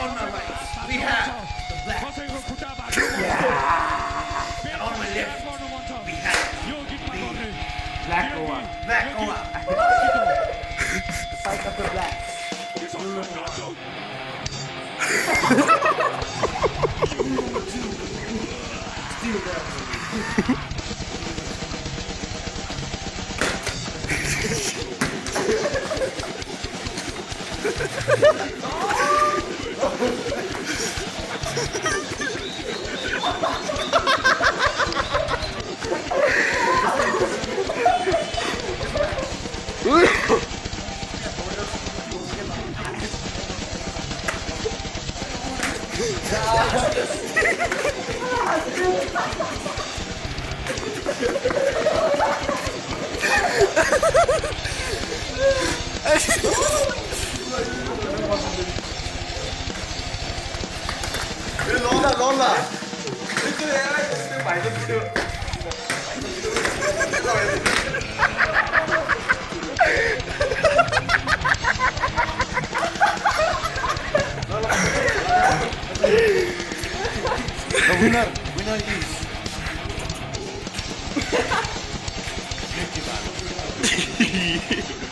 on my right, we have the black. yeah. On my left, we have the black one. Black one. the fight of the blacks. Oh! 롤라 롤라 그래도 해야 돼 말도 필요 The winner, winner is.